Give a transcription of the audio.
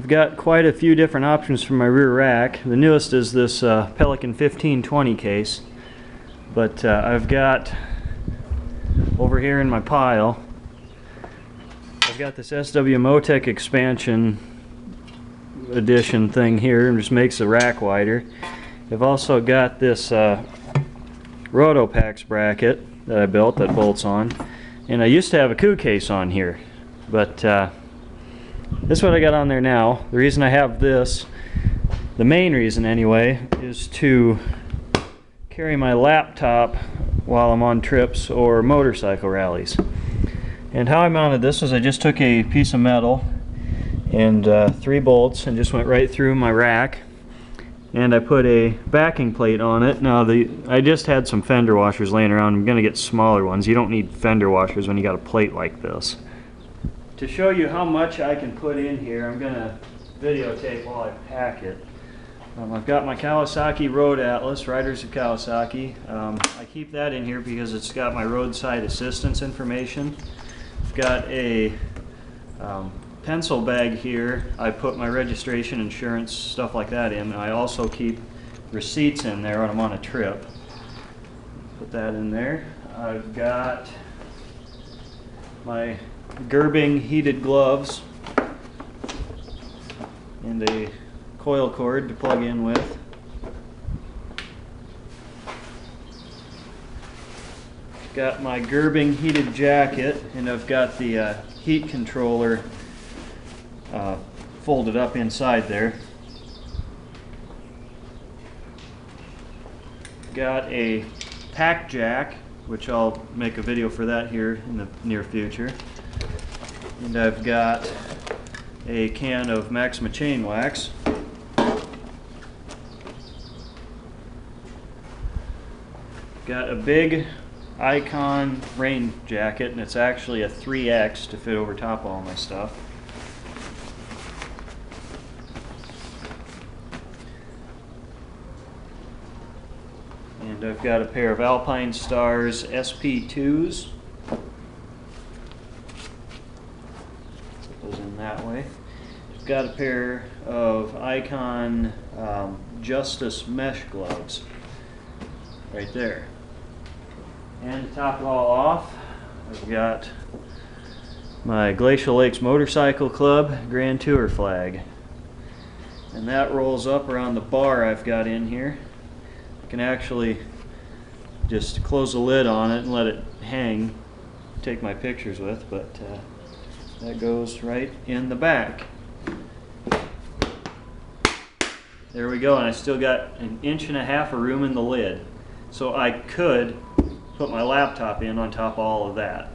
I've got quite a few different options for my rear rack. The newest is this uh, Pelican 1520 case. But uh, I've got over here in my pile, I've got this SW Motech expansion edition thing here and just makes the rack wider. I've also got this uh, Rotopax bracket that I built that bolts on. And I used to have a coup case on here, but uh, this is what I got on there now. The reason I have this, the main reason anyway, is to carry my laptop while I'm on trips or motorcycle rallies. And how I mounted this was I just took a piece of metal and uh, three bolts and just went right through my rack and I put a backing plate on it. Now the I just had some fender washers laying around. I'm gonna get smaller ones. You don't need fender washers when you got a plate like this. To show you how much I can put in here, I'm gonna videotape while I pack it. Um, I've got my Kawasaki Road Atlas, Riders of Kawasaki. Um, I keep that in here because it's got my roadside assistance information. I've got a um, pencil bag here. I put my registration, insurance, stuff like that in. I also keep receipts in there when I'm on a trip. Put that in there. I've got my Gerbing heated gloves and a coil cord to plug in with. Got my Gerbing heated jacket and I've got the uh, heat controller uh, folded up inside there. Got a pack jack, which I'll make a video for that here in the near future. And I've got a can of Maxima chain wax. Got a big Icon rain jacket, and it's actually a 3X to fit over top all my stuff. And I've got a pair of Alpine Stars SP2s. Put those in that way. I've got a pair of Icon um, Justice mesh gloves right there. And to top it all off, I've got my Glacial Lakes Motorcycle Club Grand Tour flag. And that rolls up around the bar I've got in here. Can actually just close the lid on it and let it hang, take my pictures with, but uh, that goes right in the back. There we go, and I still got an inch and a half of room in the lid. So I could put my laptop in on top of all of that.